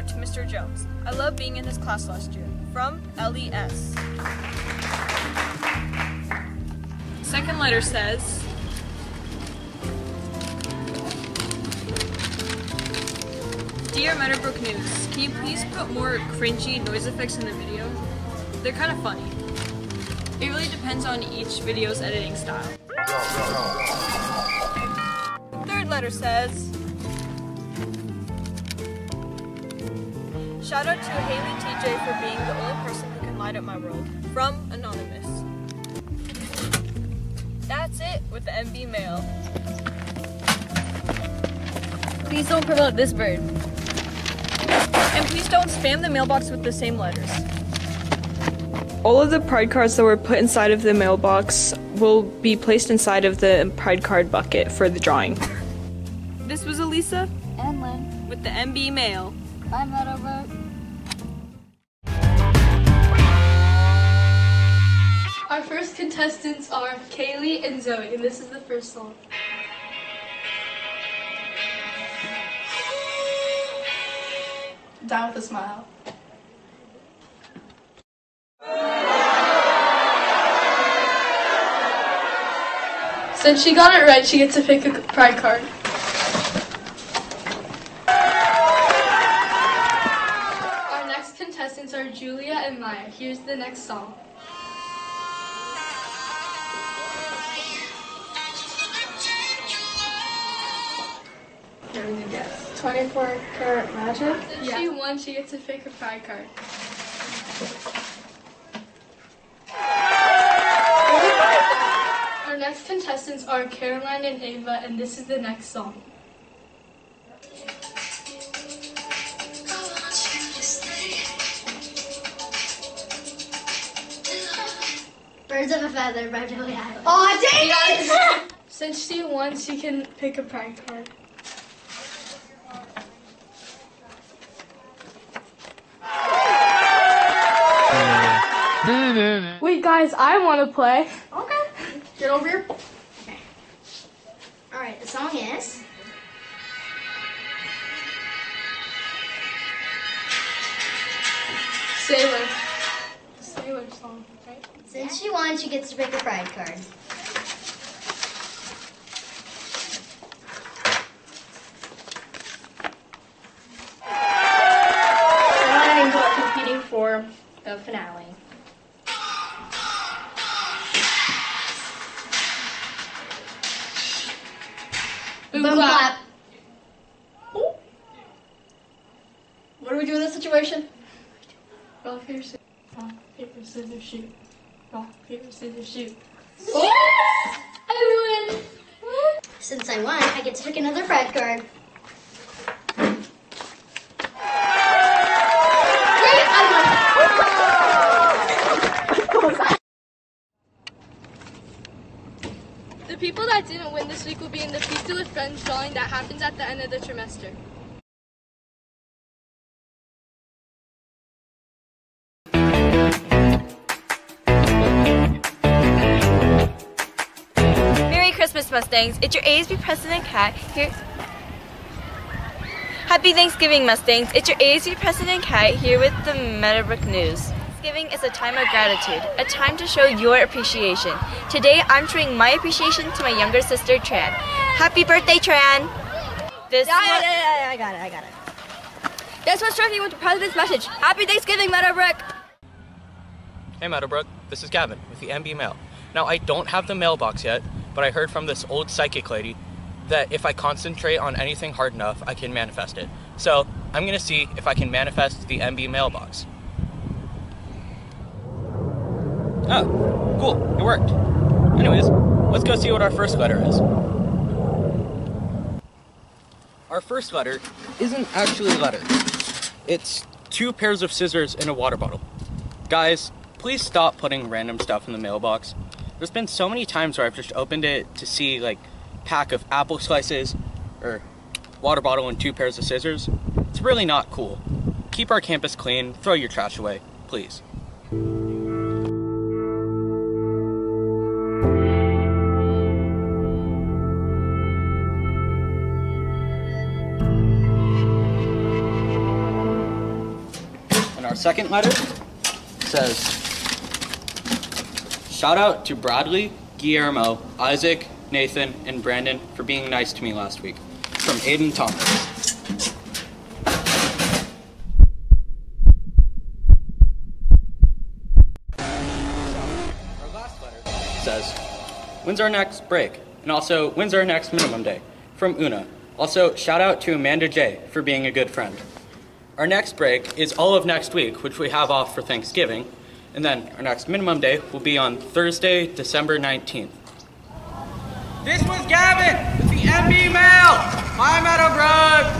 out to Mr. Jones. I love being in his class last year. From LES. Second letter says, Dear Meadowbrook News, can you please put more cringy noise effects in the video? They're kind of funny. It really depends on each video's editing style. Third letter says, Shout out to Haley TJ for being the only person who can light up my world. From Anonymous. That's it with the MB mail. Please don't promote this bird. And please don't spam the mailbox with the same letters. All of the pride cards that were put inside of the mailbox will be placed inside of the pride card bucket for the drawing. This was Elisa And Lynn. with the MB mail. Bye, Meadowbrook. Contestants are Kaylee and Zoe, and this is the first song. Die with a smile. Since she got it right, she gets to pick a pride card. Our next contestants are Julia and Maya. Here's the next song. What did you guess? 24 karat magic? If she won, she gets to pick a pride card. Our next contestants are Caroline and Ava, and this is the next song. Birds of a Feather by Billie Eilish. Oh, dang it! Since she won, she can pick a pride card. Wait, guys, I want to play. Okay. Get over here. Okay. All right, the song is. Sailor. The Sailor song, right? Since she won, she gets to pick a pride card. Clap. clap. What do we do in this situation? Rock, paper, scissors. Rock, paper, scissors, shoot. Rock, paper, scissors, shoot. I win. Since I won, I get to pick another pride card. Great, I The people that didn't win this week will be in the Pizza with Friends drawing that happens at the end of the trimester. Merry Christmas, Mustangs. It's your ASB President Cat here. Happy Thanksgiving, Mustangs. It's your ASB President Cat here with the Meadowbrook News. Thanksgiving is a time of gratitude, a time to show your appreciation. Today, I'm showing my appreciation to my younger sister, Tran. Happy birthday, Tran! This Yeah, yeah, yeah, yeah, I got it, I got it. This was Trophy with the President's message. Happy Thanksgiving, Meadowbrook! Hey Meadowbrook, this is Gavin with the MB Mail. Now, I don't have the mailbox yet, but I heard from this old psychic lady that if I concentrate on anything hard enough, I can manifest it. So, I'm gonna see if I can manifest the MB mailbox. Oh, cool, it worked. Anyways, let's go see what our first letter is. Our first letter isn't actually a letter, it's two pairs of scissors in a water bottle. Guys, please stop putting random stuff in the mailbox. There's been so many times where I've just opened it to see like pack of apple slices or water bottle, and two pairs of scissors, it's really not cool. Keep our campus clean, throw your trash away, please. Second letter says Shout out to Bradley, Guillermo, Isaac, Nathan, and Brandon for being nice to me last week. From Aiden Thomas. Our last letter says, When's our next break? And also, when's our next minimum day? From Una. Also, shout out to Amanda J for being a good friend. Our next break is all of next week, which we have off for Thanksgiving. And then our next minimum day will be on Thursday, December 19th. This was Gavin with the MB Mail. Meadowbrook. I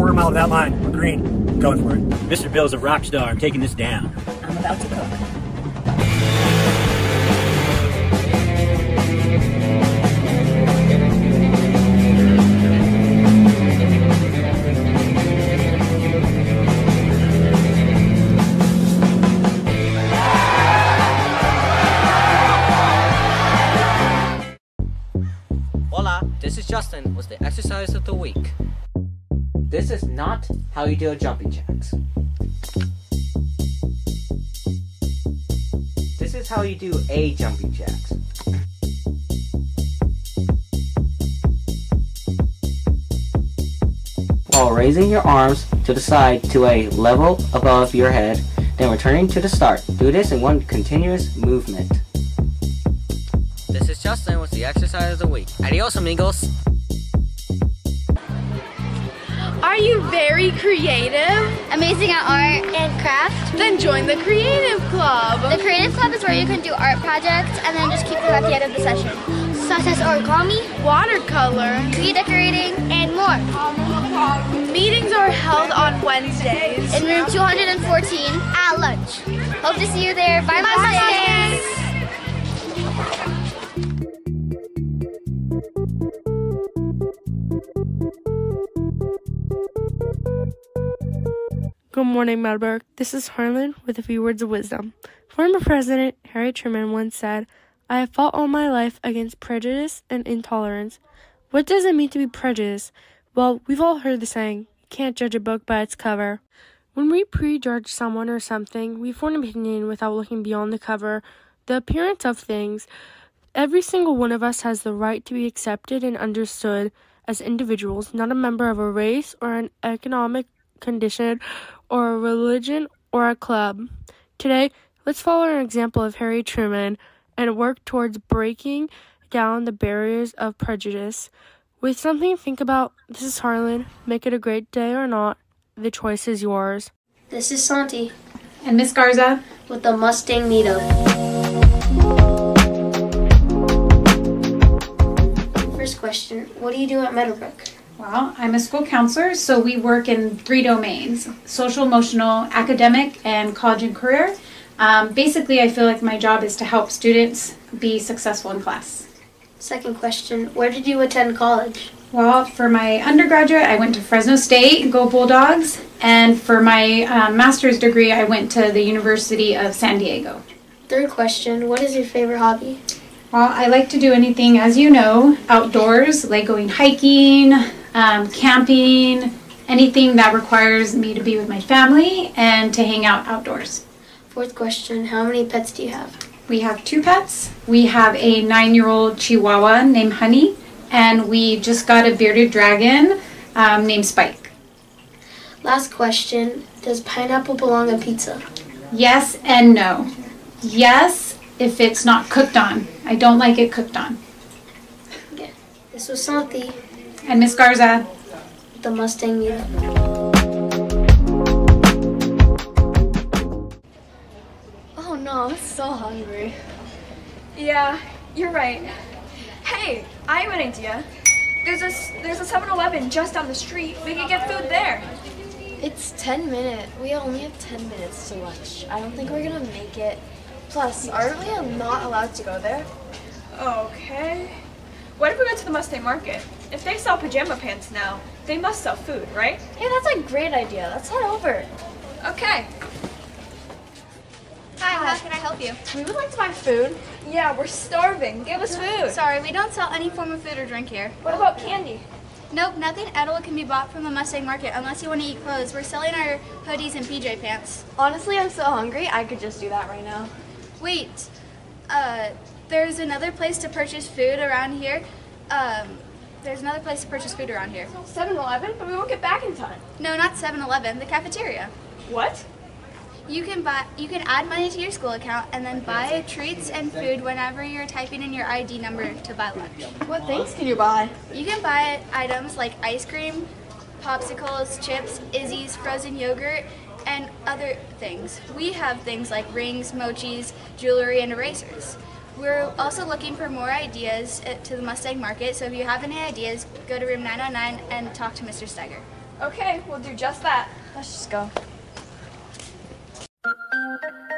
Quarter mile of that line. We're green. Going for it. Mr. Bill's a rock star. I'm taking this down. I'm about to cook. Hola, this is Justin with the exercise of the week. This is not how you do jumping jacks. This is how you do a jumping jacks. While raising your arms to the side to a level above your head, then returning to the start. Do this in one continuous movement. This is Justin with the exercise of the week. Adios, amigos. You very creative? Amazing at art and craft. Then join the Creative Club. The Creative Club is where you can do art projects and then just keep them at the end of the session. Such as origami, Watercolor. tree decorating, and more. Meetings are held on Wednesdays. In room 214 at lunch. Hope to see you there. Bye. Mustangs. Good morning, Meadowbrook. This is Harlan with a few words of wisdom. Former President Harry Truman once said, I have fought all my life against prejudice and intolerance. What does it mean to be prejudiced? Well, we've all heard the saying, you can't judge a book by its cover. When we prejudge someone or something, we form an opinion without looking beyond the cover, the appearance of things. Every single one of us has the right to be accepted and understood as individuals, not a member of a race or an economic condition or a religion or a club. Today, let's follow an example of Harry Truman and work towards breaking down the barriers of prejudice. With something to think about, this is Harlan. Make it a great day or not, the choice is yours. This is Santi And Miss Garza, with the Mustang Meetup. First question What do you do at Meadowbrook? Well, I'm a school counselor, so we work in three domains social, emotional, academic, and college and career. Um, basically, I feel like my job is to help students be successful in class. Second question Where did you attend college? Well, for my undergraduate, I went to Fresno State, go Bulldogs, and for my um, master's degree, I went to the University of San Diego. Third question What is your favorite hobby? Well, I like to do anything, as you know, outdoors, like going hiking, um, camping, anything that requires me to be with my family and to hang out outdoors. Fourth question How many pets do you have? We have two pets. We have a nine year old Chihuahua named Honey, and we just got a bearded dragon um, named Spike. Last question Does pineapple belong on pizza? Yes and no. Yes, if it's not cooked on. I don't like it cooked on. Okay. This was Santi, And Miss Garza, the Mustang Meetup. Oh no, I'm so hungry. Yeah, you're right. Hey, I have an idea. There's a there's a 7-Eleven just down the street. We could get food there. It's 10 minutes. We only have 10 minutes to lunch. I don't think we're gonna make it. Plus, aren't we not allowed to go there? Okay. What if we went to the Mustang Market? If they sell pajama pants now, they must sell food, right? Hey, that's a great idea. Let's head over. Okay. Hi, how can I help you? We would like to buy food. Yeah, we're starving. Give us food. Sorry, we don't sell any form of food or drink here. What about candy? Nope, nothing edible can be bought from the Mustang Market unless you want to eat clothes. We're selling our hoodies and PJ pants. Honestly, I'm so hungry. I could just do that right now. Wait, uh, there's another place to purchase food around here. Um, there's another place to purchase food around here. 7-Eleven, but we won't get back in time. No, not 7-Eleven, the cafeteria. What? You can buy you can add money to your school account and then buy treats and food whenever you're typing in your ID number to buy lunch. What things can you buy? You can buy items like ice cream, popsicles, chips, Izzy's, frozen yogurt, and other things. We have things like rings, mochis, jewelry, and erasers. We're also looking for more ideas uh, to the Mustang Market, so if you have any ideas, go to room 909 and talk to Mr. Steiger. Okay, we'll do just that. Let's just go.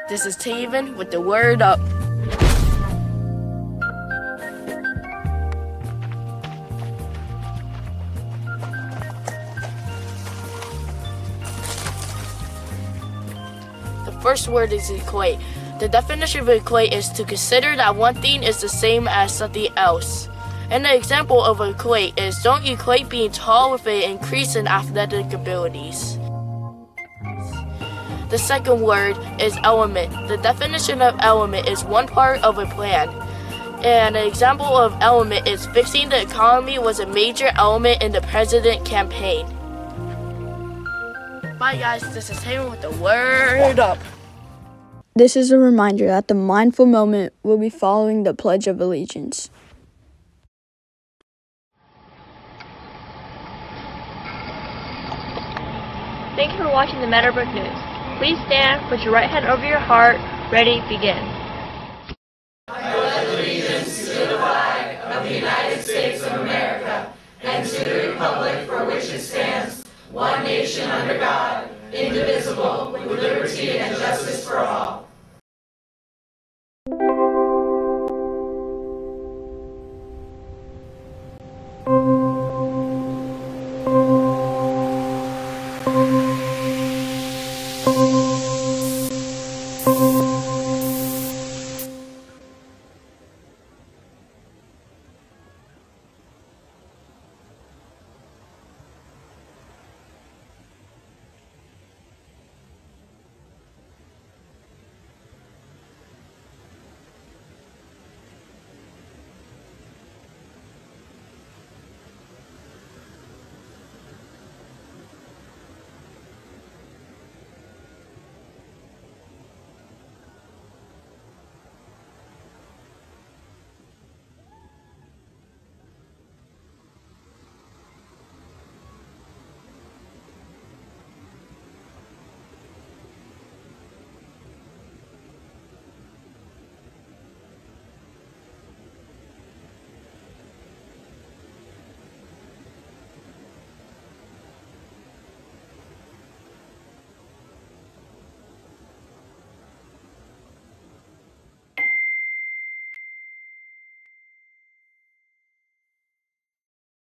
This is Taven with the word up. The first word is equate. The definition of equate is to consider that one thing is the same as something else. And an example of equate is don't equate being tall with an increase in athletic abilities. The second word is element. The definition of element is one part of a plan. And an example of element is fixing the economy was a major element in the president campaign. Bye guys, this is Hayden with the word up. This is a reminder that the mindful moment will be following the Pledge of Allegiance. Thank you for watching the Meadowbrook News. Please stand, put your right hand over your heart. Ready, begin. I pledge allegiance to the flag of the United States of America and to the republic for which it stands, one nation under God, indivisible, with liberty and justice for all.